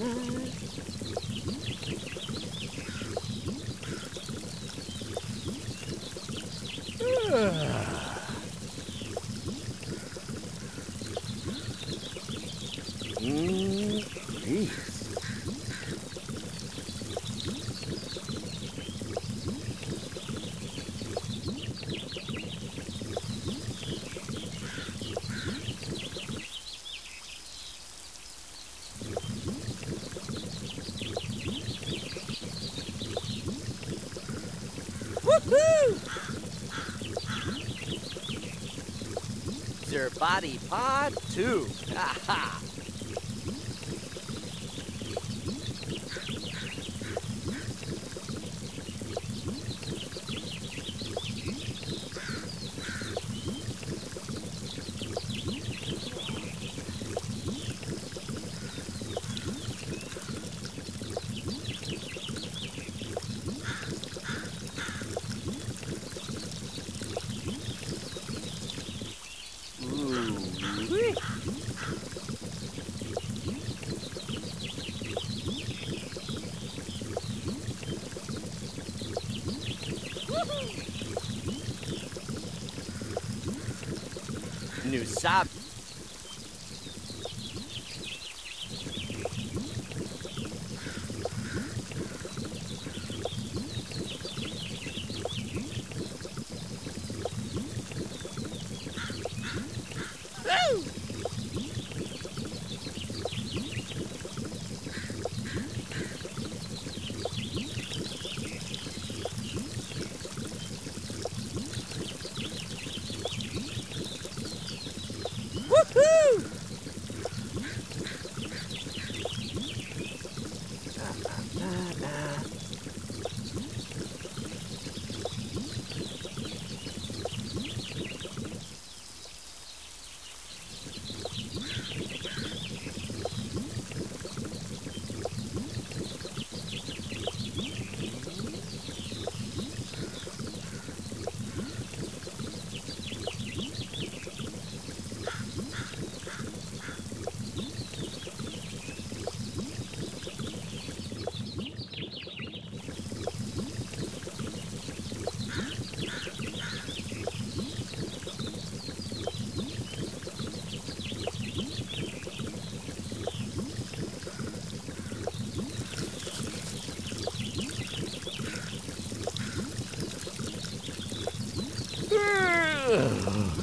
Mm-hmm. Sir Body Pod 2. Ha ha. Woohoo! Ugh.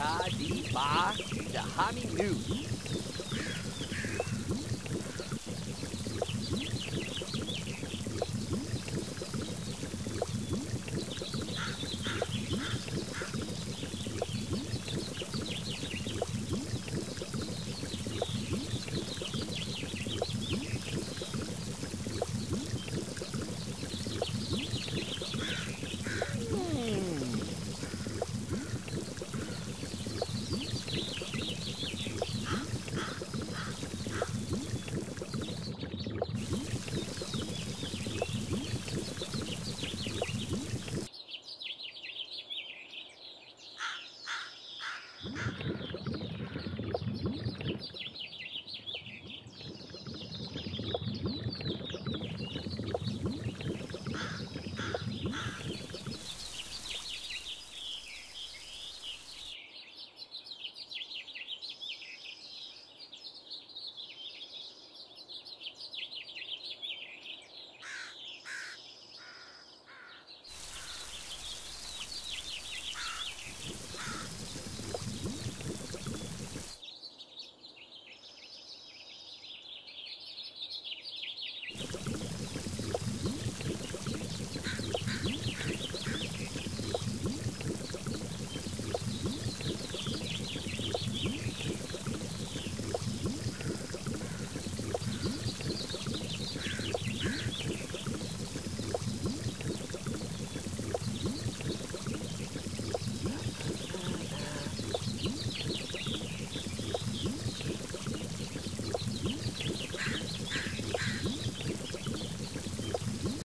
cha dee ba da hami noo.